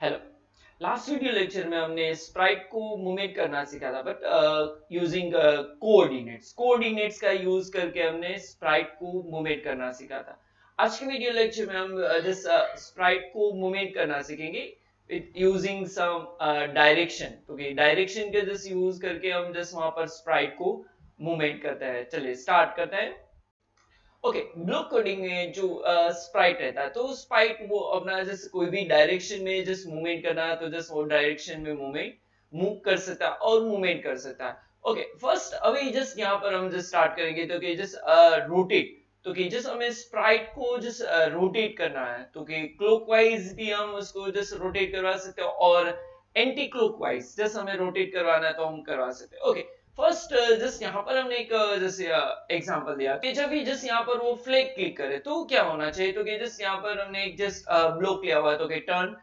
Hello last video lecture में हमने Sprite को मूवमेंट करना सीखा था बट यूजिंग कोऑर्डिनेट्स कोऑर्डिनेट्स का यूज़ करके हमने स्प्राइट को मूवमेंट करना सीखा था। आज के वीडियो लेक्चर में हम जिस uh, स्प्राइट uh, को मूवमेंट करना सीखेंगे यूजिंग सम डायरेक्शन तो डायरेक्शन के जस्ट यूज़ करके हम जस्ट वहाँ पर स्प्राइट को मूवमेंट करते हैं। चलिए स्टार्ट करते हैं। ओके ब्लॉक कोडिंग में जो स्प्राइट रहता है तो स्प्राइट वो अपना जैसे कोई भी डायरेक्शन में जस्ट मूवमेंट करना है तो जस्ट वो डायरेक्शन में मूवमेंट मूव कर सकता है और मूवमेंट कर सकता है ओके फ़र्स्ट अभी जस्ट यहाँ पर हम जस्ट स्टार्ट करेंगे तो कि जस्ट रोटेट तो कि जस्ट हमें स्प्राइट को जस्ट रोटेट करना है तो कि क्लॉकवाइज भी हम उसको जस्ट रोटेट करवा सकते हैं और एंटी क्लॉकवाइज जस्ट हमें रोटेट करवाना है तो हम करवा सकते हैं okay okay. First just uh, यहाँ पर हमने एक uh, जैसे एग्जांपल uh, दिया कि जब भी जस्ट यहाँ पर वो फ्लैग क्लिक करे तो क्या होना चाहिए? तो कि जस्ट यहाँ पर हमने एक जस्ट ब्लॉक लिया हुआ तो कि टर्न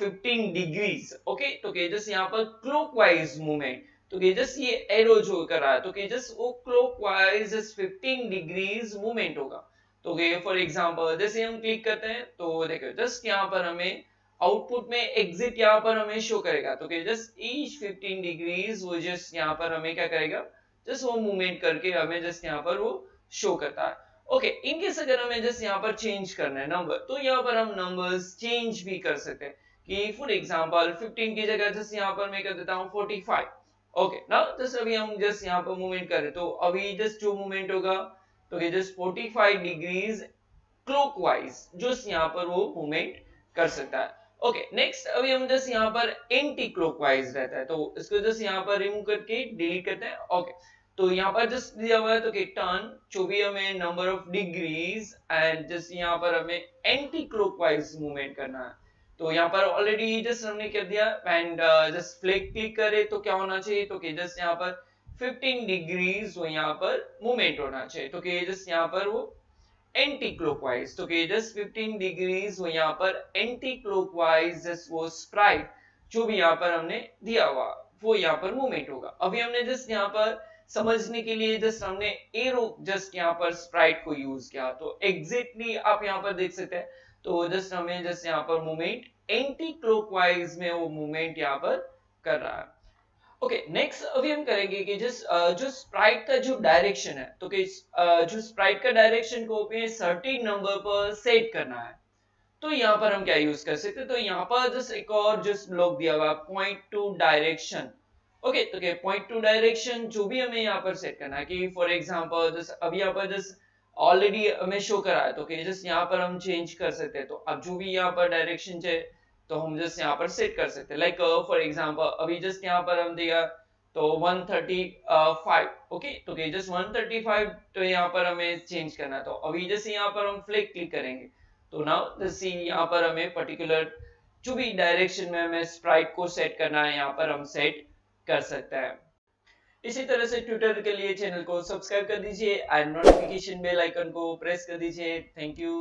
15 डिग्रीज ओके तो कि जस्ट यहाँ पर क्लॉकवाइज मूवमेंट तो कि जस्ट ये एरो जो कर रहा है तो कि जस्ट वो क्लॉकवाइज जस्ट 15 डिग्रीज मूवमेंट होगा। तो फॉर एग्ज़ाम्पल जैसे हम क्लिक करते हैं तो देखो जस्ट यहाँ पर हमें आउटपुट में एग्जिट यहाँ पर हमें शो करेगा। तो जस्ट ईच 15 डिग्रीज वो जस्ट यहाँ पर हमें क्या करेगा? जस्ट वो मूवमेंट करके हमें जस्ट यहाँ पर वो शो करता है। ओके okay, इनकेस अगर हमें जस्ट यहाँ पर चेंज करना है नंबर तो यहाँ पर हम नंबर्स चेंज भी कर सकते हैं। कि फॉर एग्जांपल 15 की जगह जस्ट यहाँ पर मैं कर देता हूँ 45 ओके ना जस्ट अभी हम जस्ट यहाँ पर मूवमेंट करें तो अभी जस्ट जो मूवमेंट होगा तो ये जस्ट 45 डिग्रीज क्लॉकवाइज जो यहाँ पर वो मूवमेंट कर सकता है। ओके नेक्स्ट अभी हम जस्ट यहाँ पर एंटी क्लॉकवाइज रहता है तो इसको जस्ट यहाँ पर रिमूव करके डिलीट करते हैं। ओके तो यहाँ पर जस्ट दिया हुआ है तो टर्न जो भी हमें number of degrees and just यहाँ पर हमें एंटी क्लॉकवाइज मूवमेंट करना है। तो यहाँ पर ऑलरेडी जस्ट हमने कर दिया एंड जस्ट फ्लिक क्लिक करे तो क्या होना चाहिए? तो कि जस्ट यहाँ पर 15 डिग्रीज वो यहाँ पर मूवमेंट होना चाहिए। तो कि जस्ट यहाँ पर वो एंटी क्लोकवाइज तो जस्ट 15 डिग्रीज वो यहाँ पर एंटी क्लोकवाइज वो स्प्राइट जो भी यहाँ पर हमने दिया हुआ, वो यहाँ पर मूवमेंट होगा। अभी हमने जस्ट यहाँ पर समझने के लिए जस्ट हमने एरो जस्ट यहाँ पर स्प्राइट को यूज़ किया। तो एग्जैक्टली आप यहाँ पर देख सकते हैं। तो जस्ट हमें जस्ट यहाँ पर मूवमेंट एंटी क्लोकवाइज में वो मूवमेंट यहाँ पर कर रहा है। ओके नेक्स्ट अभी हम करेंगे कि जिस जो स्प्राइट का जो डायरेक्शन है तो कि जो स्प्राइट का डायरेक्शन को हमें सर्टेन नंबर पर सेट करना है। तो यहाँ पर हम क्या यूज़ कर सकते तो यहाँ पर जस्ट एक और जस्ट ब्लॉक दिया हुआ पॉइंट टू डायरेक्शन ओके तो क्या पॉइंट टू डायरेक्शन जो भी हमें यहाँ पर सेट करना है, कि फॉर एग्ज़ाम्पल जस्ट अभी यहाँ पर जस्ट ऑलरेडी हमें शो करा है तो कि जस्ट यहाँ पर हम चेंज कर सकते हैं। तो अब जो भी यहाँ पर डायरेक्शन चाहिए तो हम जस्ट यहाँ पर सेट कर सकते हैं। लाइक फॉर एग्जांपल अभी जस्ट यहाँ पर हम दिया तो 135 ओके तो जस्ट 135 तो यहाँ पर हमें चेंज करना तो अभी जैसे यहाँ पर हम फ्लिक क्लिक करेंगे। तो नाउ जैसे यहाँ पर हमें पर्टिकुलर जो भी डायरेक्शन में हमें स्प्राइट को सेट करना है, यहाँ पर हम सेट कर सकते हैं। इसी तरह से ट्विटर के लिए चैनल को सब्सक्राइब कर दीजिए एंड नोटिफिकेशन बेल आइकन को प्रेस कर दीजिए। Thank you